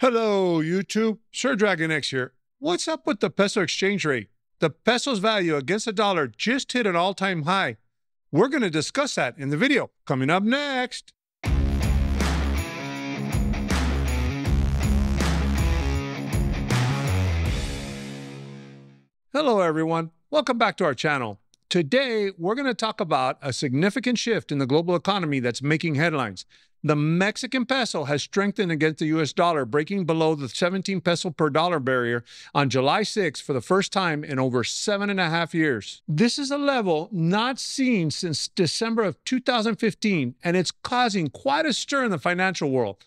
Hello, YouTube. Sir Dragon X here. What's up with the peso exchange rate? The peso's value against the dollar just hit an all time high. We're going to discuss that in the video coming up next. Hello, everyone. Welcome back to our channel. Today, we're going to talk about a significant shift in the global economy that's making headlines. The Mexican peso has strengthened against the US dollar, breaking below the 17 peso per dollar barrier on July 6 for the first time in over seven and a half years. This is a level not seen since December of 2015, and it's causing quite a stir in the financial world.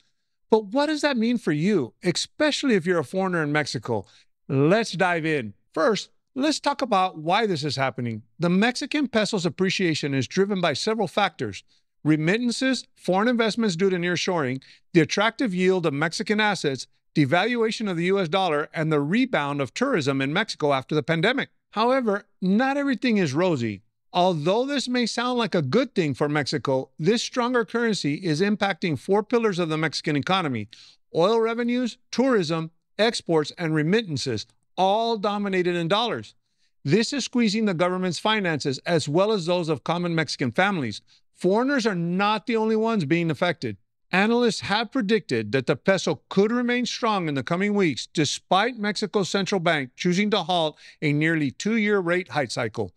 But what does that mean for you, especially if you're a foreigner in Mexico? Let's dive in. First, let's talk about why this is happening. The Mexican peso's appreciation is driven by several factors remittances, foreign investments due to nearshoring, the attractive yield of Mexican assets, devaluation of the US dollar, and the rebound of tourism in Mexico after the pandemic. However, not everything is rosy. Although this may sound like a good thing for Mexico, this stronger currency is impacting four pillars of the Mexican economy oil revenues, tourism, exports, and remittances, all dominated in dollars. This is squeezing the government's finances as well as those of common Mexican families, Foreigners are not the only ones being affected. Analysts have predicted that the peso could remain strong in the coming weeks, despite Mexico's central bank choosing to halt a nearly two year rate hike cycle.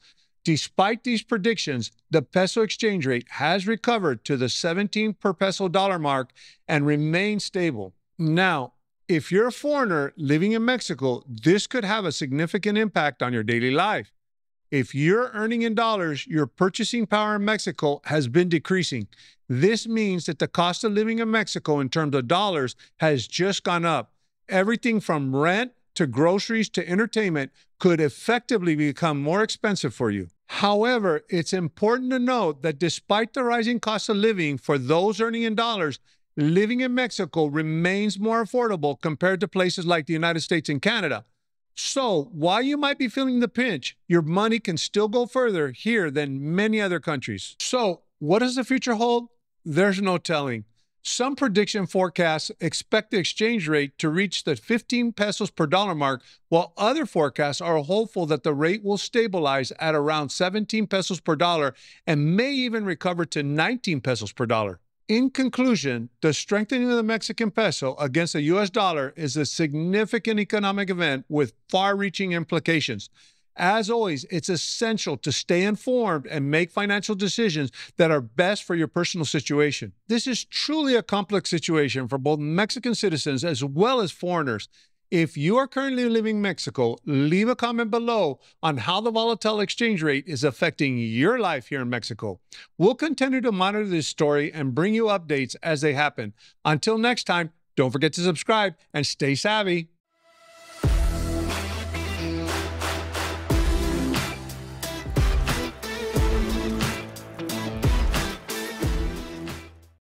Despite these predictions, the peso exchange rate has recovered to the 17 per peso dollar mark and remains stable. Now, if you're a foreigner living in Mexico, this could have a significant impact on your daily life. If you're earning in dollars, your purchasing power in Mexico has been decreasing. This means that the cost of living in Mexico in terms of dollars has just gone up. Everything from rent to groceries to entertainment could effectively become more expensive for you. However, it's important to note that despite the rising cost of living for those earning in dollars, living in Mexico remains more affordable compared to places like the United States and Canada. So, while you might be feeling the pinch, your money can still go further here than many other countries. So, what does the future hold? There's no telling. Some prediction forecasts expect the exchange rate to reach the 15 pesos per dollar mark, while other forecasts are hopeful that the rate will stabilize at around 17 pesos per dollar and may even recover to 19 pesos per dollar. In conclusion, the strengthening of the Mexican peso against the US dollar is a significant economic event with far reaching implications. As always, it's essential to stay informed and make financial decisions that are best for your personal situation. This is truly a complex situation for both Mexican citizens as well as foreigners. If you are currently living in Mexico, leave a comment below on how the volatile exchange rate is affecting your life here in Mexico. We'll continue to monitor this story and bring you updates as they happen. Until next time, don't forget to subscribe and stay savvy.